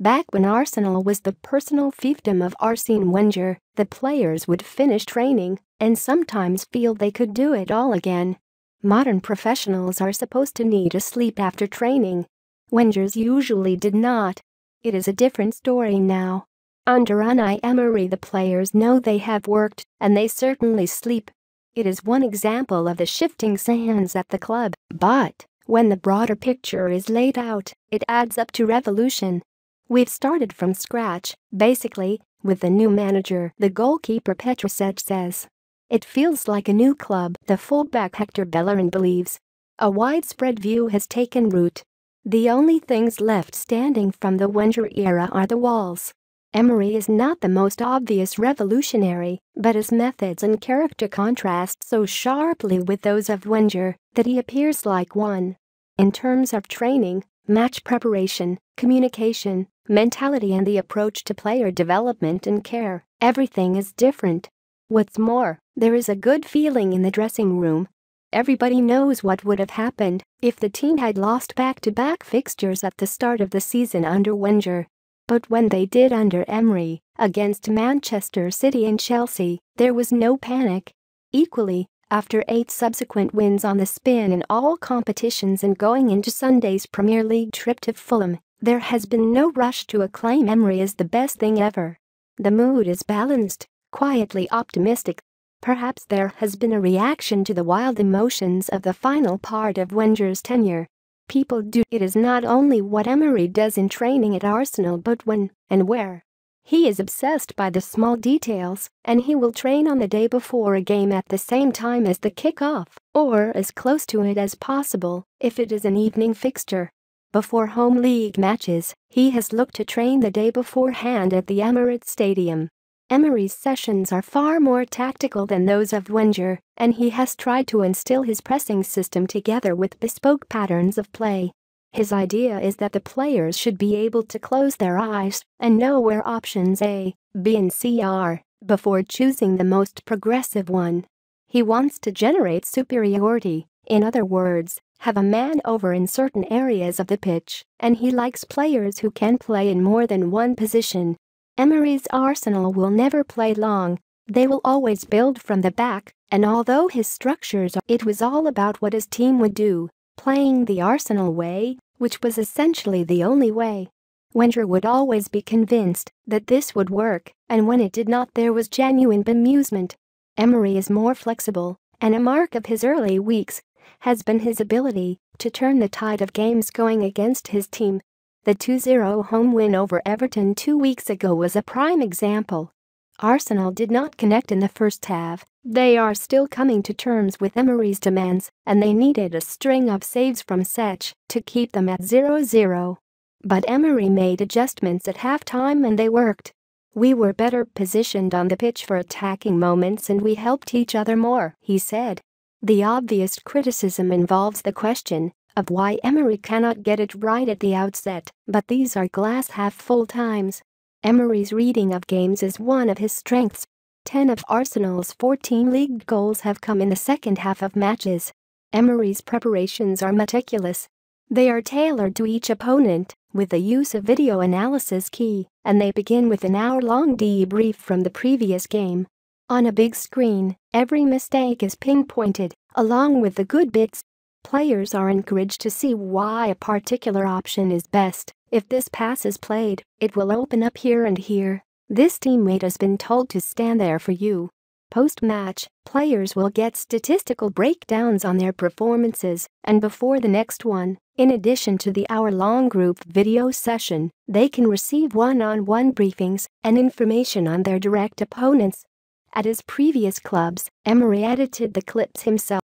Back when Arsenal was the personal fiefdom of Arsene Wenger, the players would finish training and sometimes feel they could do it all again. Modern professionals are supposed to need a sleep after training. Wenger's usually did not. It is a different story now. Under Unai Emery the players know they have worked and they certainly sleep. It is one example of the shifting sands at the club, but when the broader picture is laid out, it adds up to revolution. We've started from scratch, basically, with the new manager, the goalkeeper Petr Cech says. It feels like a new club, the fullback Hector Bellerin believes. A widespread view has taken root. The only things left standing from the Wenger era are the walls. Emery is not the most obvious revolutionary, but his methods and character contrast so sharply with those of Wenger that he appears like one. In terms of training, match preparation, communication, mentality and the approach to player development and care, everything is different. What's more, there is a good feeling in the dressing room. Everybody knows what would have happened if the team had lost back-to-back fixtures at the start of the season under Wenger. But when they did under Emery, against Manchester City and Chelsea, there was no panic. Equally, after eight subsequent wins on the spin in all competitions and going into Sunday's Premier League trip to Fulham, there has been no rush to acclaim Emery as the best thing ever. The mood is balanced, quietly optimistic. Perhaps there has been a reaction to the wild emotions of the final part of Wenger's tenure. People do it is not only what Emery does in training at Arsenal but when and where. He is obsessed by the small details, and he will train on the day before a game at the same time as the kick-off, or as close to it as possible, if it is an evening fixture. Before home league matches, he has looked to train the day beforehand at the Emirates Stadium. Emery's sessions are far more tactical than those of Wenger, and he has tried to instill his pressing system together with bespoke patterns of play. His idea is that the players should be able to close their eyes and know where options A, B and C are before choosing the most progressive one. He wants to generate superiority, in other words, have a man over in certain areas of the pitch, and he likes players who can play in more than one position. Emery's Arsenal will never play long, they will always build from the back, and although his structures are, it was all about what his team would do, playing the Arsenal way, which was essentially the only way. Wenger would always be convinced that this would work, and when it did not there was genuine bemusement. Emery is more flexible, and a mark of his early weeks has been his ability to turn the tide of games going against his team. The 2-0 home win over Everton two weeks ago was a prime example. Arsenal did not connect in the first half. They are still coming to terms with Emery's demands, and they needed a string of saves from Cech to keep them at 0-0. But Emery made adjustments at halftime and they worked. We were better positioned on the pitch for attacking moments and we helped each other more, he said. The obvious criticism involves the question of why Emery cannot get it right at the outset, but these are glass half full times. Emery's reading of games is one of his strengths. 10 of Arsenal's 14 league goals have come in the second half of matches. Emery's preparations are meticulous. They are tailored to each opponent, with the use of video analysis key, and they begin with an hour-long debrief from the previous game. On a big screen, every mistake is pinpointed, along with the good bits. Players are encouraged to see why a particular option is best. If this pass is played, it will open up here and here. This teammate has been told to stand there for you. Post-match, players will get statistical breakdowns on their performances, and before the next one, in addition to the hour-long group video session, they can receive one-on-one briefings and information on their direct opponents. At his previous clubs, Emery edited the clips himself